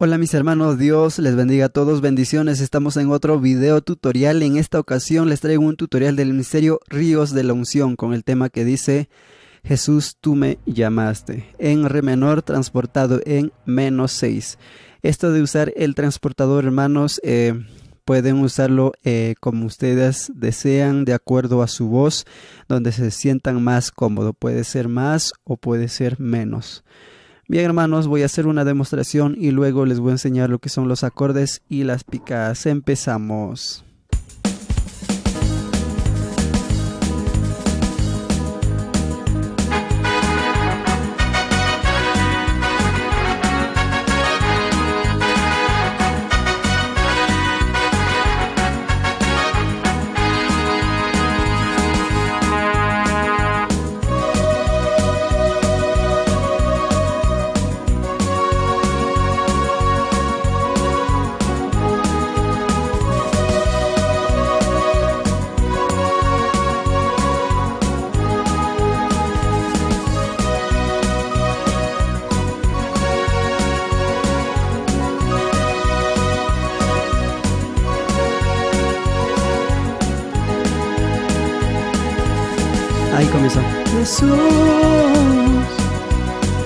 Hola mis hermanos, Dios les bendiga a todos, bendiciones, estamos en otro video tutorial, en esta ocasión les traigo un tutorial del misterio Ríos de la Unción con el tema que dice Jesús tú me llamaste, en re menor transportado en menos 6. Esto de usar el transportador hermanos, eh, pueden usarlo eh, como ustedes desean, de acuerdo a su voz, donde se sientan más cómodo, puede ser más o puede ser menos. Bien hermanos, voy a hacer una demostración y luego les voy a enseñar lo que son los acordes y las picadas. Empezamos. Ahí comenzó. Jesús,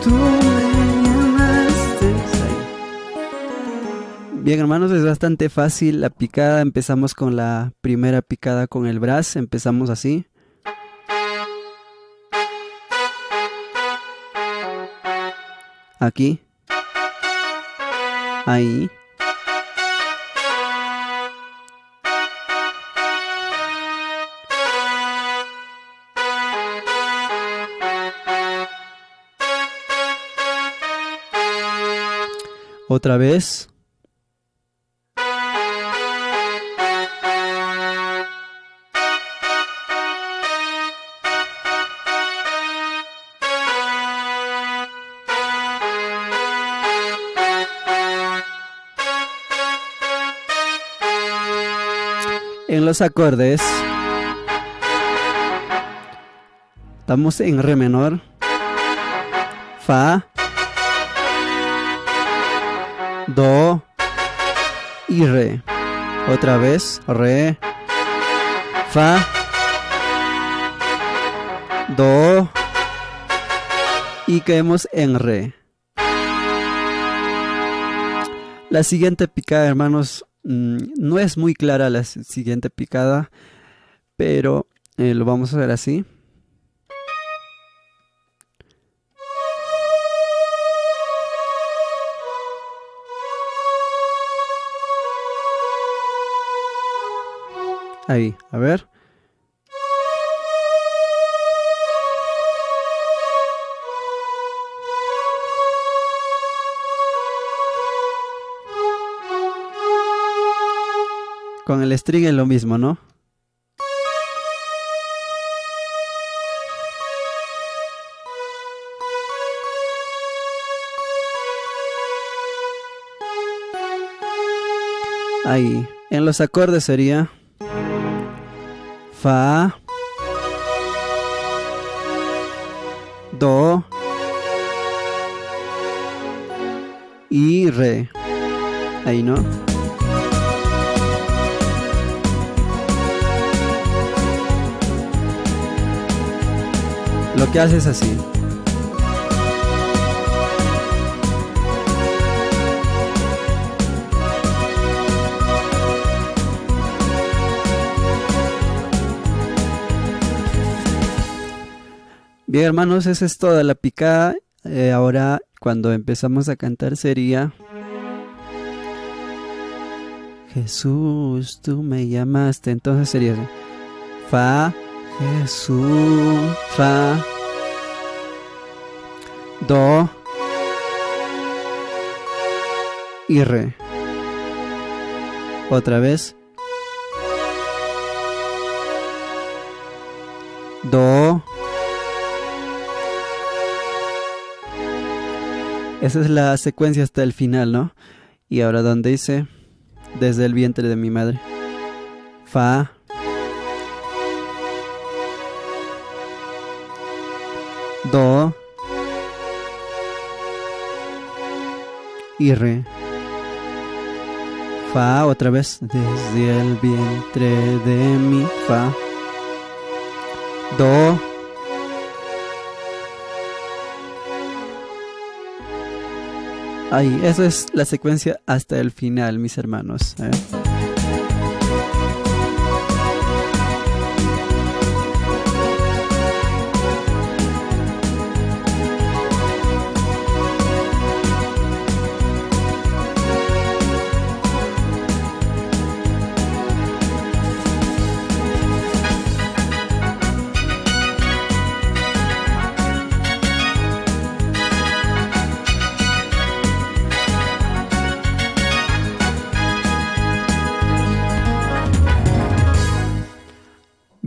tú me llamaste. Ahí. Bien, hermanos, es bastante fácil la picada. Empezamos con la primera picada con el brazo. Empezamos así. Aquí. Ahí. Otra vez. En los acordes estamos en re menor, fa, do y re. Otra vez, re, fa, do y caemos en re. La siguiente picada, hermanos, no es muy clara la siguiente picada, pero eh, lo vamos a hacer así. Ahí, a ver. Con el string es lo mismo, ¿no? Ahí. En los acordes sería Fa, Do y Re. Ahí, ¿no? Lo que hace es así. Bien hermanos, esa es toda la picada. Eh, ahora cuando empezamos a cantar sería... Jesús, tú me llamaste. Entonces sería Fa, Jesús, Fa, Do y Re. Otra vez. Do. Esa es la secuencia hasta el final, ¿no? Y ahora donde dice, desde el vientre de mi madre. Fa. Do. Y re. Fa, otra vez. Desde el vientre de mi Fa. Do. Ahí, esa es la secuencia hasta el final, mis hermanos. ¿eh?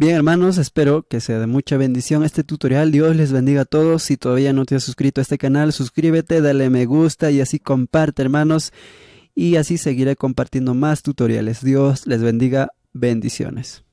Bien hermanos, espero que sea de mucha bendición este tutorial. Dios les bendiga a todos. Si todavía no te has suscrito a este canal, suscríbete, dale me gusta y así comparte hermanos. Y así seguiré compartiendo más tutoriales. Dios les bendiga. Bendiciones.